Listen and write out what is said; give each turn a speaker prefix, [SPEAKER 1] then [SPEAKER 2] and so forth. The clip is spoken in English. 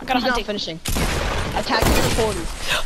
[SPEAKER 1] I got a hunting.
[SPEAKER 2] finishing. Attack the porters.